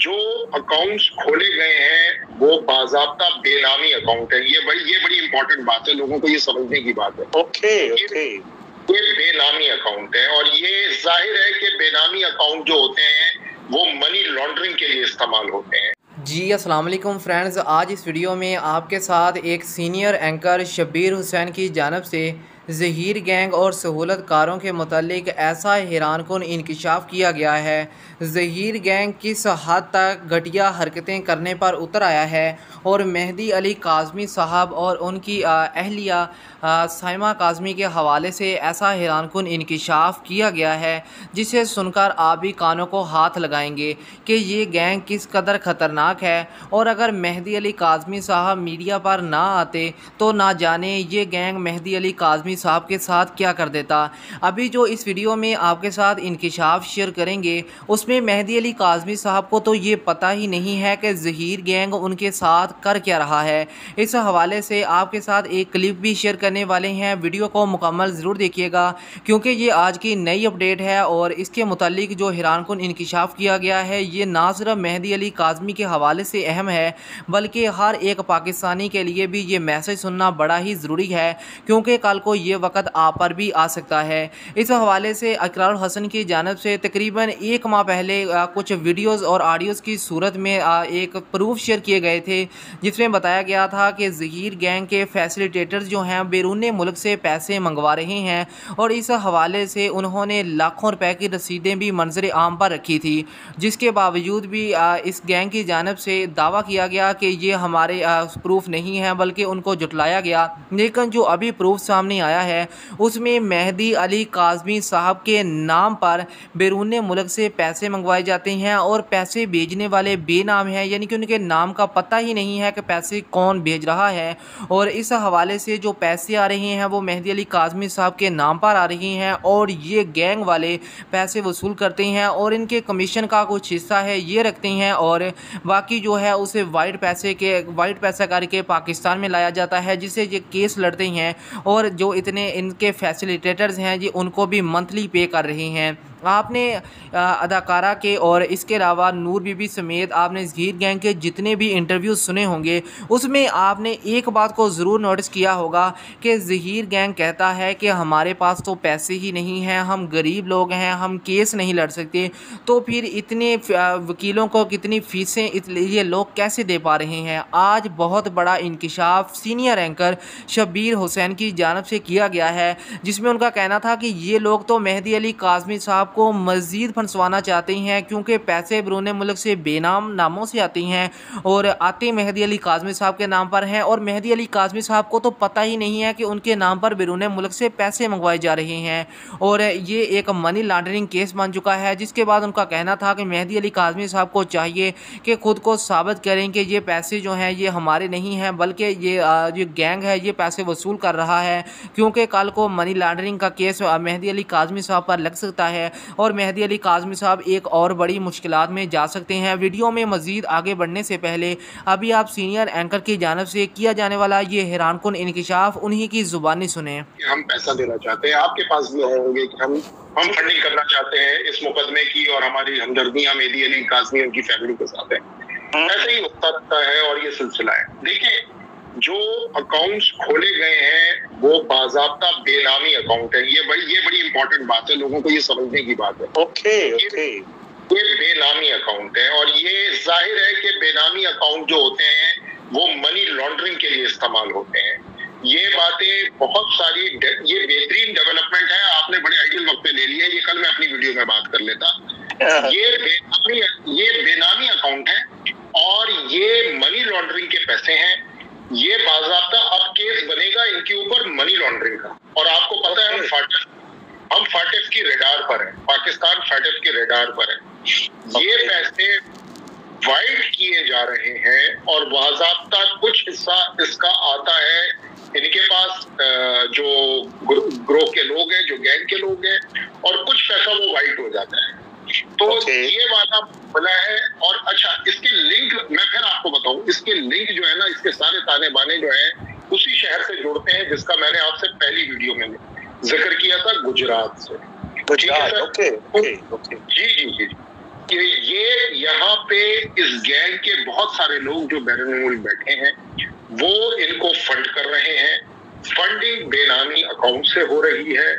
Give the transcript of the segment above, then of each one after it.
जो अकाउंट्स खोले गए हैं वो बाजाबता बेनामी अकाउंट है। ये बड़ी ये बड़ी इंपॉर्टेंट बात है। लोगों को ये समझने की बात है। ओके ओके ये बेनामी अकाउंट है और ये ज़ाहिर है कि बेनामी अकाउंट जो होते हैं वो मनी लॉन्ड्रिंग के लिए इस्तेमाल होते हैं। जी अस्सलाम वालेकुम फ्रेंड्स आज इस वीडियो में आपके साथ एक सीनियर एंकर शब्बीर हुसैन की जानब से जहीर गैंग और सहूलत कारों के मतलब ऐसा हैरान कन इंकशाफ किया गया है। जहीर गैंग किस हद तक घटिया हरकतें करने पर उतर आया है और मेहदी अली काजमी साहब और उनकी अहलिया साइमा काजमी के हवाले से ऐसा हैरान कन इंकशाफ किया गया है, जिसे सुनकर आप भी कानों को हाथ लगाएँगे कि ये गैंग किस कदर ख़तरनाक है। और अगर मेहदी अली काजमी साहब मीडिया पर ना आते तो ना जाने ये गैंग मेहदी अली काजमी साहब के साथ क्या कर देता। अभी जो इस वीडियो में आपके साथ इंकशाफ शेयर करेंगे, उसमें मेहदी अली काजमी साहब को तो ये पता ही नहीं है कि जहीर गैंग उनके साथ कर क्या रहा है। इस हवाले से आपके साथ एक क्लिप भी शेयर करने वाले हैं। वीडियो को मुकम्मल ज़रूर देखिएगा, क्योंकि ये आज की नई अपडेट है और इसके मतलब जो हैरान कन इंकशाफ किया गया है, ये ना सिर्फ़ मेहदी अली काजमी के हवाले से अहम है, बल्कि हर एक पाकिस्तानी के लिए भी ये मैसेज सुनना बड़ा ही ज़रूरी है, क्योंकि कल को ये वक्त आप पर भी आ सकता है। इस हवाले से अकरार हसन की जानब से तकरीबन एक माह पहले कुछ वीडियोज़ और आडियोज़ की सूरत में एक प्रूफ शेयर किए गए थे, जिसमें बताया गया था कि जहीर गैंग के फैसिलिटेटर्स जो हैं, बैरून मुल्क से पैसे मंगवा रहे हैं और इस हवाले से उन्होंने लाखों रुपए की रसीदें भी मंजर आम पर रखी थी, जिसके बावजूद भी इस गैंग की जानब से दावा किया गया कि ये हमारे प्रूफ नहीं है, बल्कि उनको जुटलाया गया। लेकिन जो अभी प्रूफ सामने आया आया है। उसमें मेहदी अली काजमी साहब के नाम पर बैरून मुल्क से पैसे मंगवाए जाते हैं और पैसे भेजने वाले बेनाम हैं। यानी कि उनके नाम का पता ही नहीं है कि पैसे कौन भेज रहा है। और इस हवाले से जो पैसे आ रहे हैं, वो मेहदी अली काजमी साहब के नाम पर आ रही हैं और ये गैंग वाले पैसे वसूल करते हैं और इनके कमीशन का कुछ हिस्सा है, ये रखते हैं और बाकी जो है, उसे वाइट पैसे के, वाइट पैसा करके पाकिस्तान में लाया जाता है जिसे ये केस लड़ते हैं। और जो इतने इनके फैसिलिटेटर्स हैं जी उनको भी मंथली पे कर रही हैं। आपने अदाकारा के और इसके अलावा नूर बीबी समेत आपने जहीर गैंग के जितने भी इंटरव्यू सुने होंगे, उसमें आपने एक बात को ज़रूर नोटिस किया होगा कि जहीर गैंग कहता है कि हमारे पास तो पैसे ही नहीं हैं, हम गरीब लोग हैं, हम केस नहीं लड़ सकते। तो फिर इतने वकीलों को कितनी फ़ीसें ये लोग कैसे दे पा रहे हैं? आज बहुत बड़ा इंकशाफ सीनियर एंकर शब्बीर हुसैन की जानब से किया गया है, जिसमें उनका कहना था कि ये लोग तो मेहदी अली काजमी साहब आपको मज़ीद फंसवाना चाहते हैं, क्योंकि पैसे बरून मुल्क से बेनाम नामों से आती हैं। और आते मेहदी अली काजमी साहब के नाम पर हैं, और मेहदी अली काजमी साहब को तो पता ही नहीं है कि उनके नाम पर बैरून मुल्क से पैसे मंगवाए जा रहे हैं। और ये एक मनी लॉन्ड्रिंग केस बन चुका है, जिसके बाद उनका कहना था कि मेहदी अली काजमी साहब को चाहिए कि खुद को साबित करें कि ये पैसे जो हैं, ये हमारे नहीं हैं, बल्कि ये जो गैंग है, ये पैसे वसूल कर रहा है। क्योंकि कल को मनी लॉन्ड्रिंग का केस मेहदी अली काजमी साहब पर लग सकता है। और मेहदी अली काजमी साहब एक और बड़ी मुश्किल में जा सकते हैं। वीडियो में मजीद आगे बढ़ने से पहले अभी आप सीनियर एंकर की जानब से किया जाने वाला ये हैरान कन इंकशाफ उन्हीं की जुबानी सुने। हम पैसा देना चाहते हैं। आपके पास भी होंगे कि हम हम फंडिंग करना चाहते हैं इस मुकदमे की और हमारी हमदर्दियाँ मेहदी अली काजमी उनकी फैमिली के साथ है। ऐसे ही होता रहता है और ये सिलसिला है। देखिए जो अकाउंट्स खोले गए हैं वो बाजाबता बेनामी अकाउंट है। ये बड़ी ये बड़ी इंपॉर्टेंट बात है। लोगों को ये समझने की बात है। ओके ओके ये बेनामी अकाउंट है और ये ज़ाहिर है कि बेनामी अकाउंट जो होते हैं वो मनी लॉन्ड्रिंग के लिए इस्तेमाल होते हैं। ये बातें बहुत सारी ये बेहतरीन डेवलपमेंट है। आपने बड़े आइडियल वक्त पे ले लिया। ये कल मैं अपनी वीडियो में बात कर लेता। ये बेनामी ये बेनामी अकाउंट है और ये मनी लॉन्ड्रिंग के पैसे हैं। ये बाजाबता अब केस बनेगा इनके ऊपर मनी लॉन्ड्रिंग का। और आपको पता है हम फाटफ हम फाटफ की रेडार पर है। पाकिस्तान फाटफ के रेडार पर है। ये पैसे वाइट किए जा रहे हैं और बाजाबता कुछ हिस्सा इसका आता है। इनके पास जो ग्रोह के लोग हैं जो गैंग के लोग हैं और कुछ पैसा वो वाइट हो जाता है। तो okay. ये वादा बना है और अच्छा इसके लिंक मैं फिर आपको बताऊँ इसके लिंक जो है ना इसके सारे ताने बाने जो है उसी शहर से जोड़ते हैं जिसका मैंने आपसे पहली वीडियो में ज़िक्र किया था गुजरात से। गुजरात ओके ओके ओके जी जी जी कि ये यहाँ पे इस गैंग के बहुत सारे लोग जो बैरन मुल्क बैठे हैं वो इनको फंड कर रहे हैं। फंडिंग बेनामी अकाउंट से हो रही है।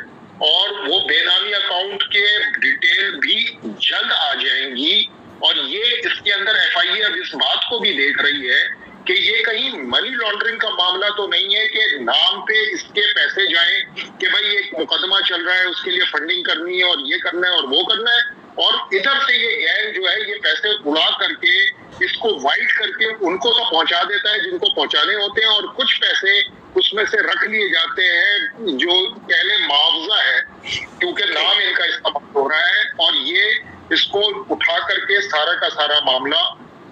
और वो बेनामी अकाउंट के डिटेल भी जल्द आ जाएँगी। और ये इसके अंदर एफ़ अब इस बात को भी देख रही है कि ये कहीं मनी लॉन्ड्रिंग का मामला तो नहीं है कि नाम पे इसके पैसे जाएँ कि भाई एक मुकदमा चल रहा है, उसके लिए फंडिंग करनी है और ये करना है और वो करना है। और इधर से ये गैंग जो है, ये पैसे उड़ा करके, इसको वाइट करके उनको तो पहुँचा देता है जिनको पहुँचाने होते हैं और कुछ पैसे उसमें से रख लिए जाते हैं, जो पहले मुआवजा है, क्योंकि नाम इनका इस्तेमाल हो रहा है और ये इसको उठा करके सारा का सारा मामला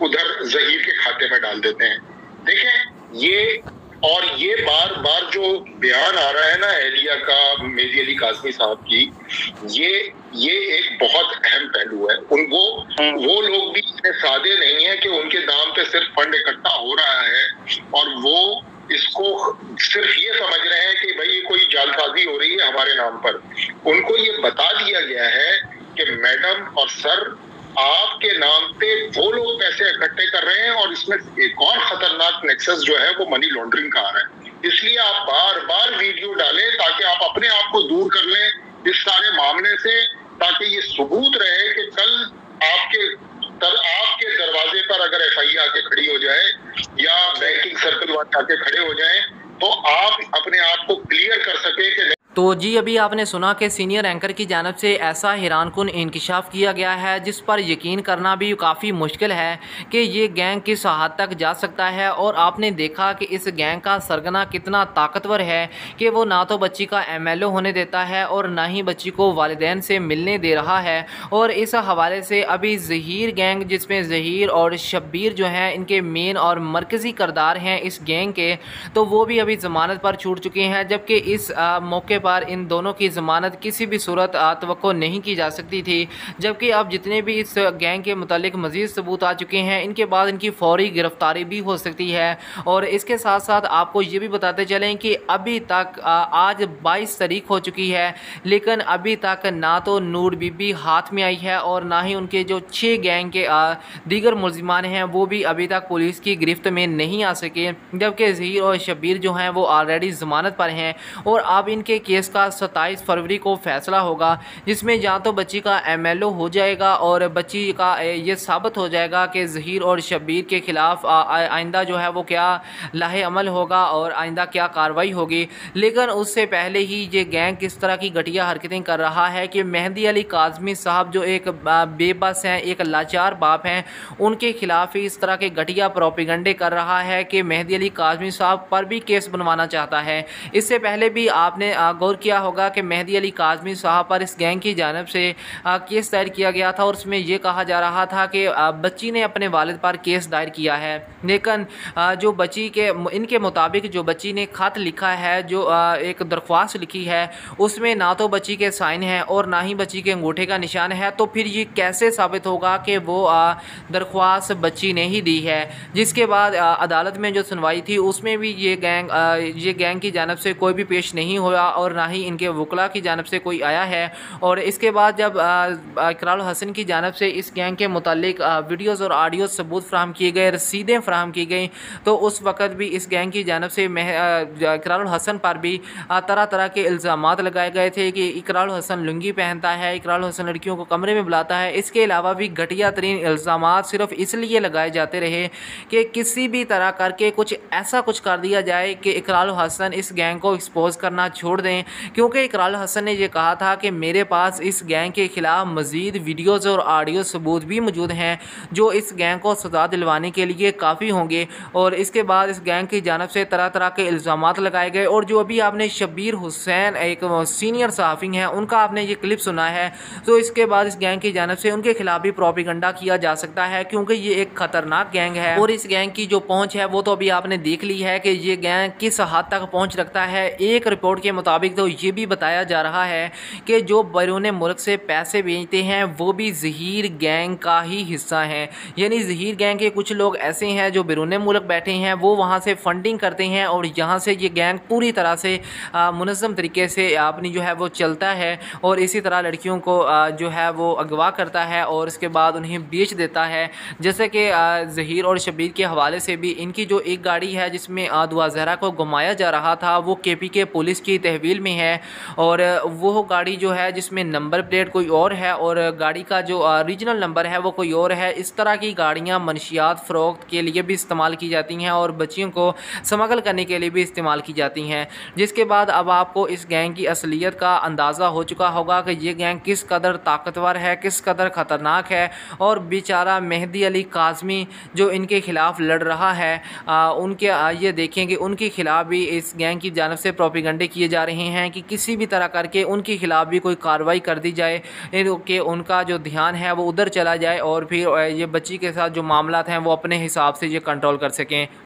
उधर जहीर के खाते में डाल देते हैं देखें, ये और ये बार बार जो बयान आ रहा है ना एहलिया का, मेजी अली काजमी साहब की, ये ये एक बहुत अहम पहलू है उनको। वो लोग भी इतने सादे नहीं है कि उनके नाम पे सिर्फ़ फंड इकट्ठा हो रहा है और वो सिर्फ़ ये समझ रहे हैं कि भाई ये कोई जालसाजी हो रही है हमारे नाम पर। उनको ये बता दिया गया है कि मैडम और सर आपके नाम पे वो लोग पैसे इकट्ठे कर रहे हैं और इसमें एक और खतरनाक नेक्सस जो है वो मनी लॉन्ड्रिंग का आ रहा है। इसलिए आप बार बार वीडियो डालें ताकि आप अपने आप को दूर कर लें इस सारे मामले से, ताकि ये सबूत रहे कि कल आपके तर, आपके दरवाजे पर अगर एफ़ आई आके खड़ी हो जाए या बैंकिंग सर्कल वाले आके खड़े हो जाए तो आप अपने आप को क्लियर कर सके कि तो जी, अभी आपने सुना कि सीनियर एंकर की जानब से ऐसा हैरान कन इंकशाफ किया गया है, जिस पर यकीन करना भी काफ़ी मुश्किल है कि ये गैंग किस हद तक जा सकता है। और आपने देखा कि इस गैंग का सरगना कितना ताकतवर है कि वो ना तो बच्ची का एम एल ओ होने देता है और ना ही बच्ची को वालदेन से मिलने दे रहा है। और इस हवाले से अभी जहीर गैंग, जिसमें जहीर और शब्बीर जो हैं, इनके मेन और मरकज़ी करदार हैं इस गैंग के तो वो भी अभी ज़मानत पर छूट चुके हैं, जबकि इस मौके पर इन दोनों की ज़मानत किसी भी सूरत तो नहीं की जा सकती थी, जबकि अब जितने भी इस गैंग के मतलब मज़ीद सबूत आ चुके हैं, इनके बाद इनकी फौरी गिरफ्तारी भी हो सकती है। और इसके साथ साथ आपको ये भी बताते चलें कि अभी तक आज बाईस तारीख हो चुकी है, लेकिन अभी तक ना तो नूर बीबी हाथ में आई है और ना ही उनके जो छः गैंग के दीगर मुलजमान हैं, वो भी अभी तक पुलिस की गिरफ्त में नहीं आ सके, जबकि जहीर और शबीर जो हैं, वो ऑलरेडी ज़मानत पर हैं। और अब इनके केस का सत्ताईस फरवरी को फैसला होगा, जिसमें या तो बच्ची का एमएलओ हो जाएगा और बच्ची का ये साबित हो जाएगा कि जहीर और शबीर के ख़िलाफ़ आइंदा जो है वो क्या लाहे अमल होगा और आइंदा क्या कार्रवाई होगी। लेकिन उससे पहले ही ये गैंग किस तरह की घटिया हरकतें कर रहा है कि मेहंदी अली काजमी साहब जो एक बेबस हैं, एक लाचार बाप हैं, उनके खिलाफ ही इस तरह के घटिया प्रोपिगंडे कर रहा है कि मेहंदी अली काजमी साहब पर भी केस बनवाना चाहता है। इससे पहले भी आपने गौर किया होगा कि मेहदी अली काजमी साहब पर इस गैंग की जानब से केस दायर किया गया था और उसमें यह कहा जा रहा था कि बच्ची ने अपने वालद पर केस दायर किया है। लेकिन जो बच्ची के, इनके मुताबिक जो बच्ची ने ख़त लिखा है, जो एक दरख्वास्त लिखी है, उसमें ना तो बच्ची के साइन हैं और ना ही बच्ची के अंगूठे का निशान है। तो फिर ये कैसे साबित होगा कि वो दरख्वास्त बच्ची ने ही दी है? जिसके बाद अदालत में जो सुनवाई थी, उसमें भी ये गैंग ये गैंग की जानब से कोई भी पेश नहीं हुआ और ना ही इनके वकला की जानब से कोई आया है। और इसके बाद जब इकराल हसन की जानब से इस गैंग के मतलब वीडियोज़ और आडियो सबूत फ्राहम किए गए, रसीदें फ्राहम की गई तो उस वक़्त भी इस गैंग की जानब से इकराल हसन पर भी तरह तरह के इल्ज़ाम लगाए गए थे कि इकराल हसन लुंगी पहनता है इकराल हसन लड़कियों को कमरे में बुलाता है। इसके अलावा भी घटिया तरीन इल्ज़ाम सिर्फ़ इसलिए लगाए जाते रहे कि किसी भी तरह करके कुछ ऐसा कुछ कर दिया जाए कि इकराल हसन इस गैंग को एक्सपोज करना छोड़ दें। क्योंकि इकराल हसन ने यह कहा था कि मेरे पास इस गैंग के ख़िलाफ़ मज़ीद वीडियोज़ और आडियो सबूत भी मौजूद हैं, जो इस गैंग को सजा दिलवाने के लिए काफ़ी होंगे। और इसके बाद इस गैंग की जानब से तरह तरह के इल्ज़ाम लगाए गए। और जो अभी आपने शबीर हुसैन, एक सीनियर सहाफ़ी हैं, उनका आपने ये क्लिप सुना है। तो इसके बाद इस गैंग की जानब से उनके खिलाफ भी प्रोपिगंडा किया जा सकता है, क्योंकि ये एक ख़तरनाक गैंग है। और इस गैंग की जो पहुँच है, वो तो अभी आपने देख ली है कि ये गैंग किस हद तक पहुँच रखता है। एक रिपोर्ट के मुताबिक मुताबिक तो ये भी बताया जा रहा है कि जो बैरून मुल्क से पैसे भेजते हैं, वो भी जहीर गैंग का ही हिस्सा हैं। यानी जहीर गैंग के कुछ लोग ऐसे हैं जो बैरून मुल्क बैठे हैं, वो वहाँ से फंडिंग करते हैं और यहाँ से ये गैंग पूरी तरह से मुनज़म तरीके से अपनी जो है वो चलता है और इसी तरह लड़कियों को जो है वो अगवा करता है और उसके बाद उन्हें बेच देता है। जैसे कि जहीर और शबीर के हवाले से भी इनकी जो एक गाड़ी है जिसमें दुआ जहरा को घुमाया जा रहा था, वो के पी के पुलिस की तहवील में है और वो गाड़ी जो है जिसमें नंबर प्लेट कोई और है और गाड़ी का जो रीजनल नंबर है वो कोई और है इस तरह की गाड़ियाँ मनशियात फ़रोख्त के लिए भी इस्तेमाल की जाती हैं और बच्चियों को स्मगल करने के लिए भी इस्तेमाल की जाती हैं। जिसके बाद अब आपको इस गैंग की असलियत का अंदाज़ा हो चुका होगा कि ये गैंग किस कदर ताकतवर है किस कदर ख़तरनाक है और बेचारा मेहदी अली काजमी जो इनके ख़िलाफ़ लड़ रहा है आ, उनके ये देखें कि उनके ख़िलाफ़ भी इस गैंग की जानब से प्रोपिगंडे किए जा रहे हैं कि किसी भी तरह करके उनके ख़िलाफ़ भी कोई कार्रवाई कर दी जाए कि उनका जो ध्यान है वो उधर चला जाए और फिर ये बच्ची के साथ जो मामला हैं वो अपने हिसाब से ये कंट्रोल कर सकें।